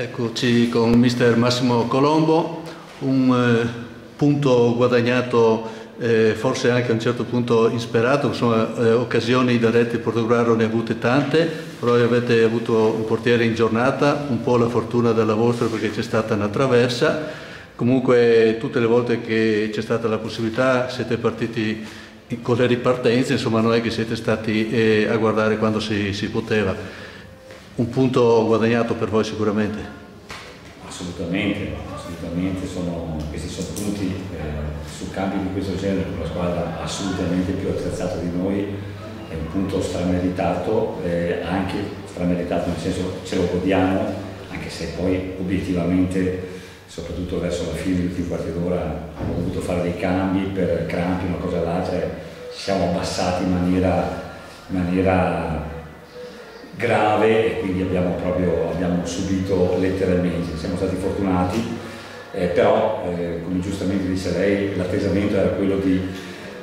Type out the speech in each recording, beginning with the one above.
Eccoci con mister Massimo Colombo, un eh, punto guadagnato eh, forse anche a un certo punto insperato, insomma eh, occasioni da rete Portogallo ne avute tante, però avete avuto un portiere in giornata, un po' la fortuna della vostra perché c'è stata una traversa, comunque tutte le volte che c'è stata la possibilità siete partiti con le ripartenze, insomma non è che siete stati eh, a guardare quando si, si poteva un punto guadagnato per voi sicuramente. Assolutamente, assolutamente sono, questi sono punti eh, su campi di questo genere con la squadra assolutamente più attrezzata di noi, è un punto strameritato, eh, anche strameritato nel senso ce lo godiamo, anche se poi obiettivamente soprattutto verso la fine dell'ultimo quarto d'ora abbiamo dovuto fare dei cambi per crampi, una cosa o l'altra, ci siamo abbassati in maniera, in maniera grave e quindi abbiamo proprio abbiamo subito letteralmente, siamo stati fortunati, eh, però eh, come giustamente disse lei l'attesamento era quello di,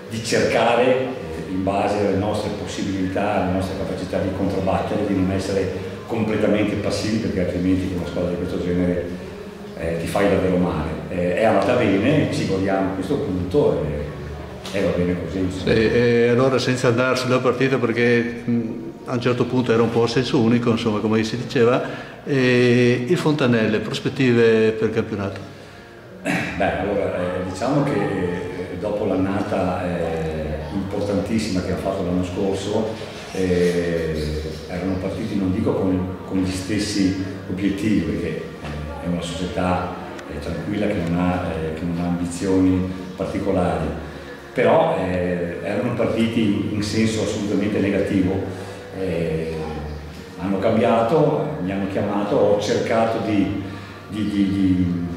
di cercare eh, in base alle nostre possibilità, alle nostre capacità di controbattere, di non essere completamente passivi perché altrimenti con una squadra di questo genere eh, ti fai davvero male. Eh, è andata bene, ci godiamo a questo punto e, e va bene così. Sì, allora senza andarsi da partita perché mh, a un certo punto era un po' a senso unico, insomma, come si diceva, e il Fontanelle, prospettive per il campionato? Beh, allora, eh, diciamo che eh, dopo l'annata eh, importantissima che ha fatto l'anno scorso, eh, erano partiti, non dico con, con, gli stessi obiettivi, perché eh, è una società eh, tranquilla che non, ha, che non ha ambizioni particolari, però erano partiti in senso assolutamente negativo eh, hanno cambiato, mi hanno chiamato, ho cercato di, di, di,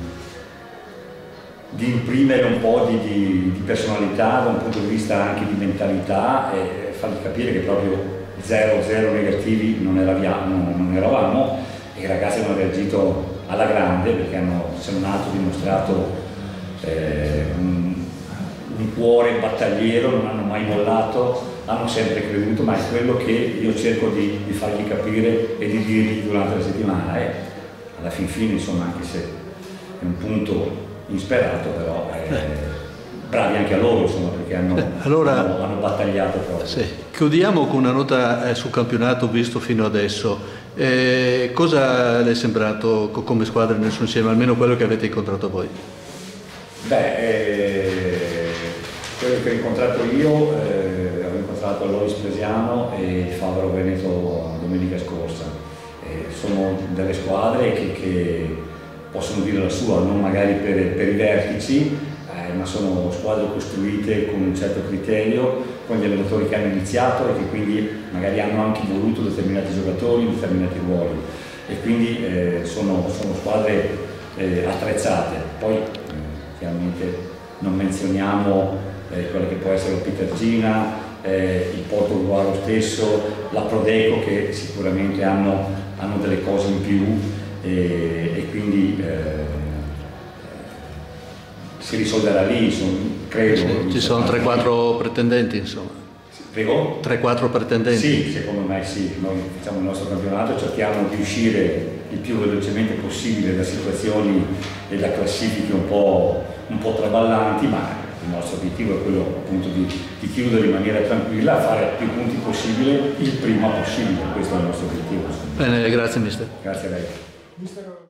di imprimere un po' di, personalità da un punto di vista anche di mentalità e fargli capire che proprio zero, zero negativi non eravamo, non eravamo e i ragazzi hanno reagito alla grande perché hanno, se non altro, dimostrato eh, un, un cuore battagliero, non hanno mai mollato hanno sempre creduto, ma è quello che io cerco di, di fargli capire e di dirgli durante la settimana. Eh, alla fin fine, insomma, anche se è un punto insperato, però eh, bravi anche a loro, insomma, perché hanno, eh, allora, hanno, hanno battagliato proprio. Sì. Chiudiamo con una nota eh, sul campionato visto fino adesso. Eh, cosa le è sembrato come squadra nel suo insieme, almeno quello che avete incontrato voi? Beh, eh, quello che ho incontrato io eh, incontrato Lois Presiano e il Favaro Veneto domenica scorsa. Eh, sono delle squadre che, che, possono dire la sua, non magari per, per i vertici, eh, ma sono squadre costruite con un certo criterio, con gli allenatori che hanno iniziato e che quindi magari hanno anche voluto determinati giocatori in determinati ruoli. E quindi eh, sono, sono, squadre eh, attrezzate. Poi eh, chiaramente non menzioniamo eh, quella che può essere la Pitergina, eh, il Porto Uguaro stesso, la Prodeco che sicuramente hanno, hanno delle cose in più e, e quindi eh, si risolverà lì, insomma, credo. Ci sono 3-4 pretendenti insomma. Prego? 3-4 pretendenti? Sì, secondo me sì. Noi facciamo il nostro campionato, cerchiamo di uscire il più velocemente possibile da situazioni e da classifiche un po', un po traballanti, ma il nostro obiettivo è quello appunto di, di, chiudere in maniera tranquilla, fare più punti possibile il prima possibile, questo è il nostro obiettivo. Bene, grazie mister. Grazie a lei.